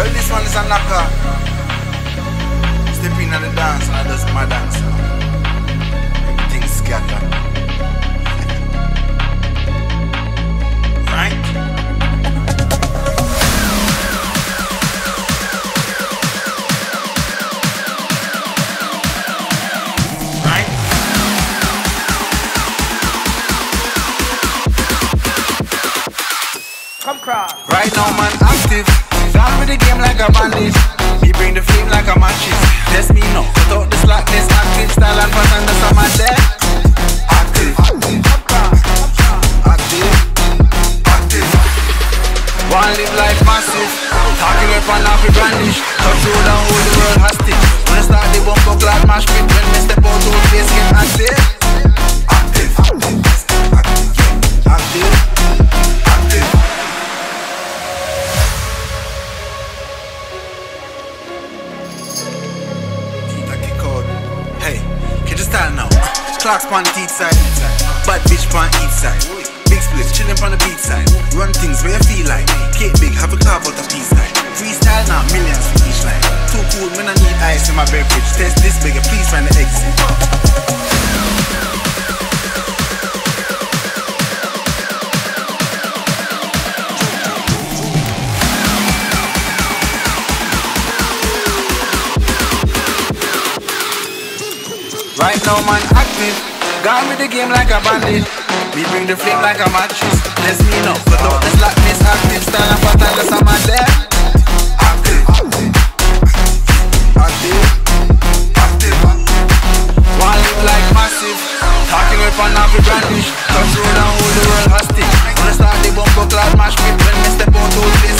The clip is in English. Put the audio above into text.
a knocker. Step in on the dance and I just my dance. Everything scatter. right? Right? Come cross. Right now, man, active. Down with the game like a bandit. Me bring the flame like a matches. Test me now. Cut out the slackness, active style and pattern. That's how my there. Active. Active. Active. One live life massive. Talking and off the brandish. Touch road and hold the world hostage. Clocks on the teeth side. Bad bitch on each side. Big splits chillin' on the beat side. Run things where you feel like. Cake big, have a carve out a piece like. Freestyle now, millions for each line. Too cool, man, I need ice in my beverage. Test this bigger, please find the exit. Right now man active. Got me the game like a bandit. Me bring the flame like a mattress. Let's meet up But don't this like this active. Stand up and tell us I'm out there Active. Active. Active. One look like massive. Talking with an average brandish. Touch road and hold the world hostage. Wanna start the bumper class mash pit. When me step out all this